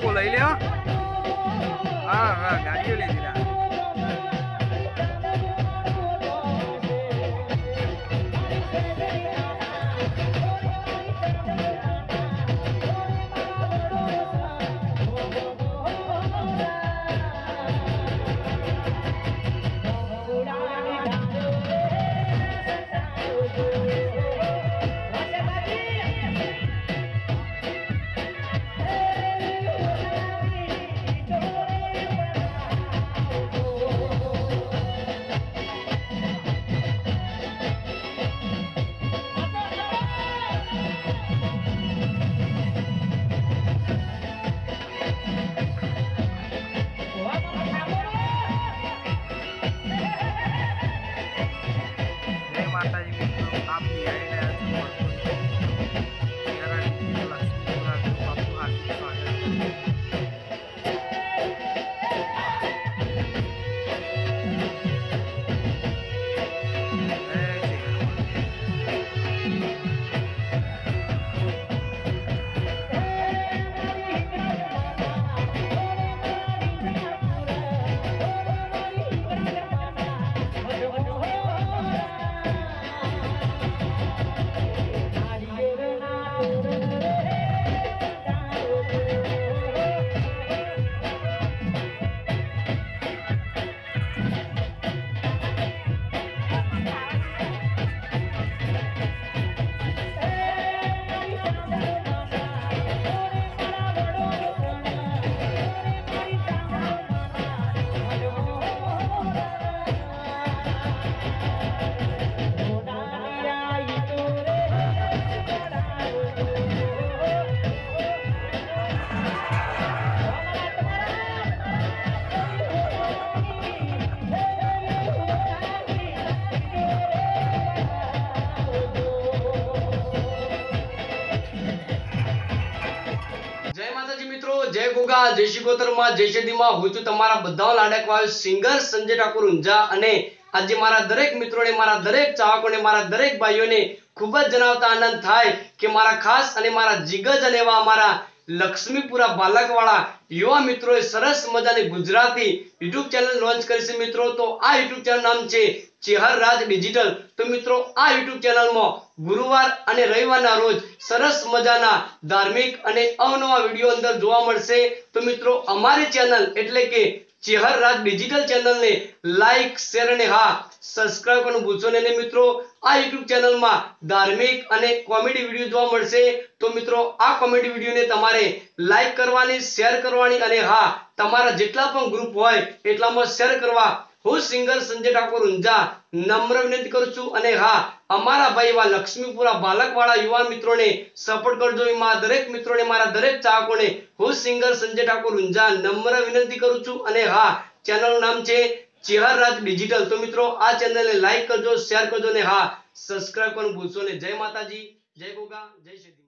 Tempo લઈ લ્યો હા. હા ગાડીઓ લીધી માતાજી મિત્રો આપની આઈને કા જય શ્રી ગોતરમાં જય શેદીમાં હું છું તમારા બધા લાડકવાયો સિંગર સંજય ઠાકોર ઊંઝા. અને આજે મારા દરેક મિત્રોને, મારા દરેક ચાહકોને, મારા દરેક ભાઈઓને ખૂબ જ જણાવતા આનંદ થાય કે મારા ખાસ અને મારા જીગજ અને એવા અમારા લક્ષ્મીપુરા બાલકવાળા યુવા મિત્રોએ સરસ મજાની ગુજરાતી યુટ્યુબ ચેનલ લોન્ચ કરી છે મિત્રો. તો આ યુટ્યુબ ચેનલ નામ છે ચેહર રાજ ડિજિટલ. તો મિત્રો, આ યુટ્યુબ ચેનલમાં ગુરુવાર અને રવિવારના રોજ સરસ મજાના ધાર્મિક અને અવનવા વીડિયો અંદર જોવા મળશે. તો મિત્રો, અમારી ચેનલ એટલે કે ચેહર રાજ ડિજિટલ ચેનલને લાઈક શેર અને હા સબસ્ક્રાઇબ કરવાનું ભૂલશો નહીં મિત્રો, આ યુટ્યુબ ચેનલમાં ધાર્મિક અને કોમેડી વીડિયો જોવા મળશે. તો મિત્રો, આ કોમેડી વિડીયોને તમારે લાઈક કરવાની શેર કરવાની અને હા, તમારા જેટલા પણ ગ્રુપ હોય, એટલામાં શેર કરવા હું સિંગર સંજય ઠાકોર ઊંઝા નમ્ર વિનંતી કરું છું અને હા, અમારા ભાઈ એવા લક્ષ્મીપુરા બાલકવાળા યુવાન મિત્રોને સપોર્ટ કરજો એ મારા દરેક મિત્રોને, મારા દરેક ચાહકોને હું સિંગર સંજય ઠાકોર ઊંઝા નમ્ર વિનંતી કરું છું અને હા ચેનલનું નામ છે ચેહર રાજ ડિજિટલ તો મિત્રો, આ ચેનલને લાઈક કરજો શેર કરજો અને હા સબસ્ક્રાઇબ કરવાનું ભૂલશો ને જય માતાજી, જય ગોગા, જય શ્રી